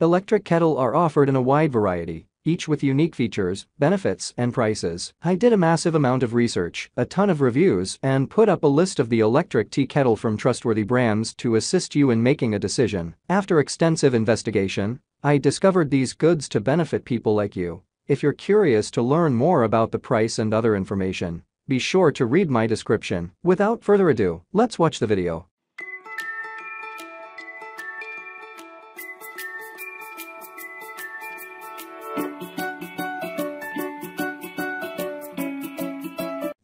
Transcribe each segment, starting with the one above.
Electric kettle are offered in a wide variety, each with unique features, benefits, and prices. I did a massive amount of research, a ton of reviews, and put up a list of the electric tea kettle from trustworthy brands to assist you in making a decision. After extensive investigation, I discovered these goods to benefit people like you. If you're curious to learn more about the price and other information, be sure to read my description. Without further ado, let's watch the video.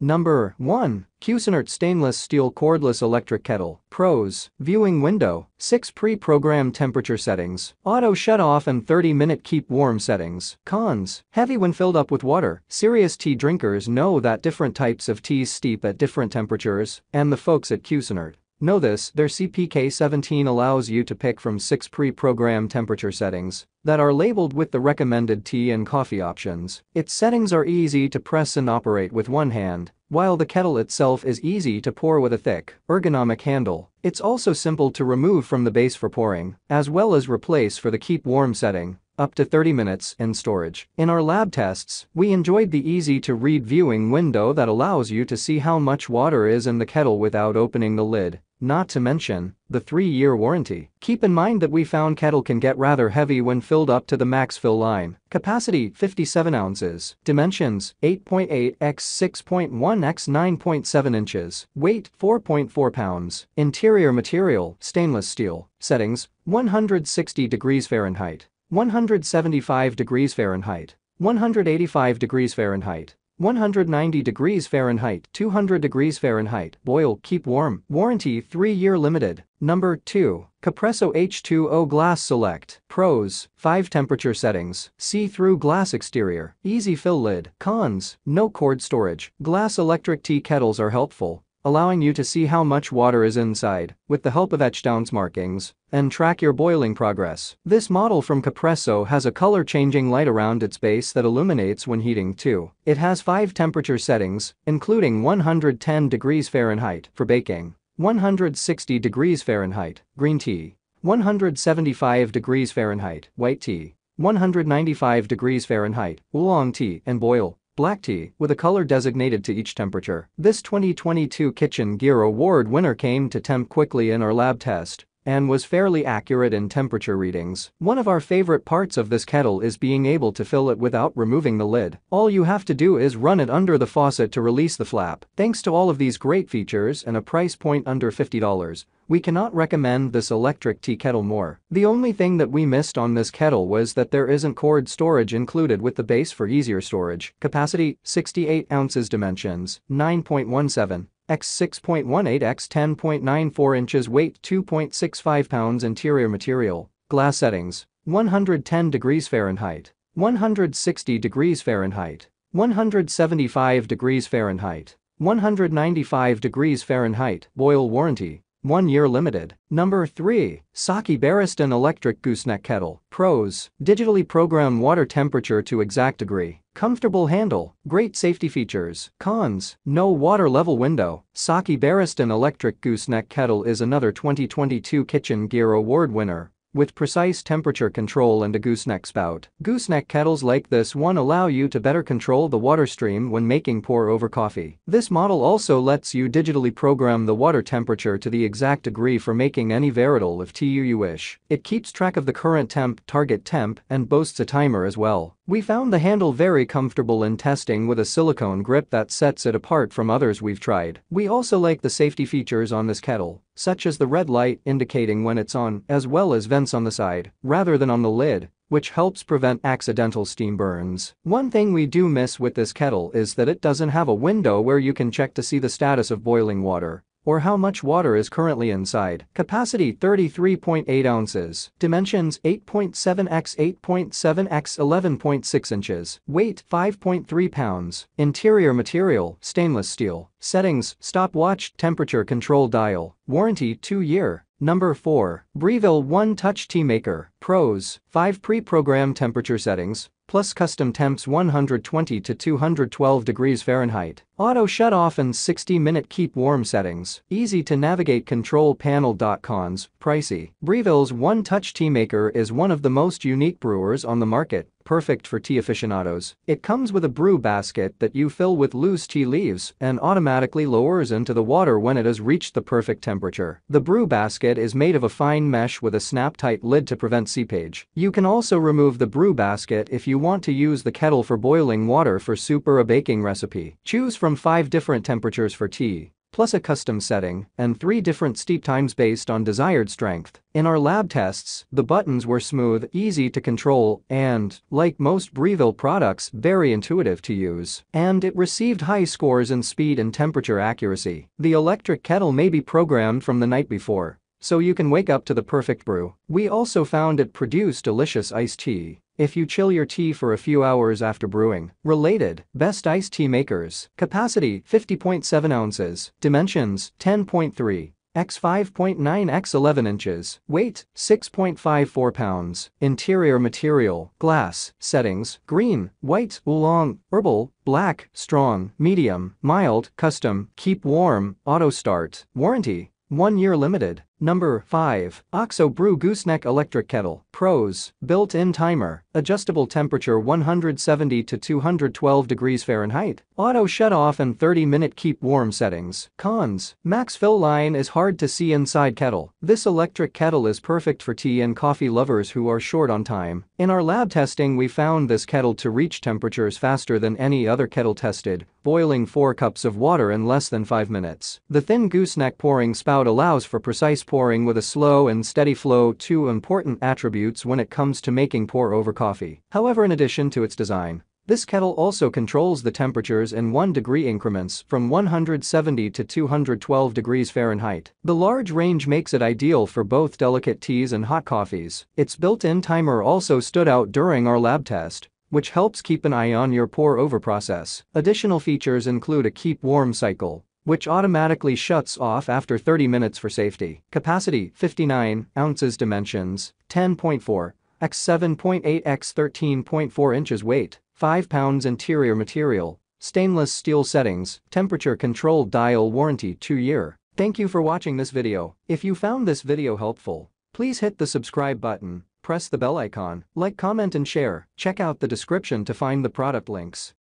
Number 1. Cuisinart Stainless Steel Cordless Electric Kettle. Pros. Viewing window. 6 pre-programmed temperature settings. Auto shut off and 30-minute keep warm settings. Cons. Heavy when filled up with water. Serious tea drinkers know that different types of teas steep at different temperatures, and the folks at Cuisinart Know this, their CPK17 allows you to pick from 6 pre-programmed temperature settings that are labeled with the recommended tea and coffee options. Its settings are easy to press and operate with one hand, while the kettle itself is easy to pour with a thick, ergonomic handle. It's also simple to remove from the base for pouring, as well as replace for the keep warm setting up to 30 minutes in storage. In our lab tests, we enjoyed the easy-to-read viewing window that allows you to see how much water is in the kettle without opening the lid. Not to mention, the 3-year warranty. Keep in mind that we found kettle can get rather heavy when filled up to the max fill line. Capacity 57 ounces. Dimensions 8.8 x 6.1 x 9.7 inches. Weight 4.4 pounds. Interior material stainless steel. Settings 160 degrees Fahrenheit. 175 degrees Fahrenheit. 185 degrees Fahrenheit. 190 degrees Fahrenheit, 200 degrees Fahrenheit, boil, keep warm, warranty 3-year limited. Number 2. Capresso H2O Glass Select. Pros, 5 temperature settings, see-through glass exterior, easy fill lid. Cons, no cord storage. Glass electric tea kettles are helpful, allowing you to see how much water is inside, with the help of etched ounce markings, and track your boiling progress. This model from Capresso has a color-changing light around its base that illuminates when heating too. It has 5 temperature settings, including 110 degrees Fahrenheit for baking, 160 degrees Fahrenheit, green tea, 175 degrees Fahrenheit, white tea, 195 degrees Fahrenheit, oolong tea, and boil black tea, with a color designated to each temperature. This 2022 Kitchen Gear Award winner came to temp quickly in our lab test and was fairly accurate in temperature readings. One of our favorite parts of this kettle is being able to fill it without removing the lid. All you have to do is run it under the faucet to release the flap. Thanks to all of these great features and a price point under $50, we cannot recommend this electric tea kettle more. The only thing that we missed on this kettle was that there isn't cord storage included with the base for easier storage. Capacity 68 ounces dimensions 9.17 x 6.18 x 10.94 inches weight 2.65 pounds interior material, glass settings, 110 degrees Fahrenheit, 160 degrees Fahrenheit, 175 degrees Fahrenheit, 195 degrees Fahrenheit, boil warranty, 1 year limited. Number 3. Saki Baristan Electric Gooseneck Kettle. Pros. Digitally program water temperature to exact degree. Comfortable handle. Great safety features. Cons. No water level window. Saki Baristan Electric Gooseneck Kettle is another 2022 Kitchen Gear Award winner with precise temperature control and a gooseneck spout. Gooseneck kettles like this one allow you to better control the water stream when making pour over coffee. This model also lets you digitally program the water temperature to the exact degree for making any varietal of tea you wish. It keeps track of the current temp, target temp, and boasts a timer as well. We found the handle very comfortable in testing with a silicone grip that sets it apart from others we've tried. We also like the safety features on this kettle, such as the red light indicating when it's on, as well as vents on the side, rather than on the lid, which helps prevent accidental steam burns. One thing we do miss with this kettle is that it doesn't have a window where you can check to see the status of boiling water or how much water is currently inside. Capacity 33.8 ounces. Dimensions 8.7 x 8.7 x 11.6 inches. Weight 5.3 pounds. Interior material stainless steel. Settings stopwatch temperature control dial. Warranty 2 year. Number 4. Breville One Touch Tea Maker. Pros. 5 pre-programmed temperature settings plus custom temps 120 to 212 degrees Fahrenheit. Auto shut off and 60 minute keep warm settings. Easy to navigate control panel. Cons, pricey. Breville's One Touch Tea Maker is one of the most unique brewers on the market perfect for tea aficionados. It comes with a brew basket that you fill with loose tea leaves and automatically lowers into the water when it has reached the perfect temperature. The brew basket is made of a fine mesh with a snap-tight lid to prevent seepage. You can also remove the brew basket if you want to use the kettle for boiling water for soup or a baking recipe. Choose from 5 different temperatures for tea plus a custom setting, and three different steep times based on desired strength. In our lab tests, the buttons were smooth, easy to control, and, like most Breville products, very intuitive to use. And it received high scores in speed and temperature accuracy. The electric kettle may be programmed from the night before, so you can wake up to the perfect brew. We also found it produced delicious iced tea. If you chill your tea for a few hours after brewing. Related, best iced tea makers. Capacity 50.7 ounces. Dimensions 10.3 x 5.9 x 11 inches, weight 6.54 pounds, interior material, glass, settings, green, white, oolong, herbal, black, strong, medium, mild, custom, keep warm, auto start, warranty, 1 year limited. Number 5. OXO Brew Gooseneck Electric Kettle. Pros. Built-in timer. Adjustable temperature 170 to 212 degrees Fahrenheit. Auto shut off and 30-minute keep warm settings. Cons. Max fill line is hard to see inside kettle. This electric kettle is perfect for tea and coffee lovers who are short on time. In our lab testing we found this kettle to reach temperatures faster than any other kettle tested, boiling 4 cups of water in less than 5 minutes. The thin gooseneck pouring spout allows for precise pouring with a slow and steady flow two important attributes when it comes to making pour over coffee. However in addition to its design, this kettle also controls the temperatures in 1 degree increments from 170 to 212 degrees Fahrenheit. The large range makes it ideal for both delicate teas and hot coffees. Its built-in timer also stood out during our lab test, which helps keep an eye on your pour over process. Additional features include a keep warm cycle, which automatically shuts off after 30 minutes for safety. Capacity 59 ounces dimensions 10.4 x 7.8 x 13.4 inches weight 5 pounds interior material stainless steel settings temperature control dial warranty 2 year. Thank you for watching this video. If you found this video helpful, please hit the subscribe button, press the bell icon, like comment and share. Check out the description to find the product links.